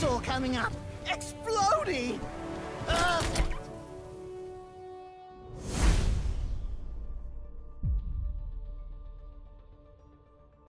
metal coming up! Explodey!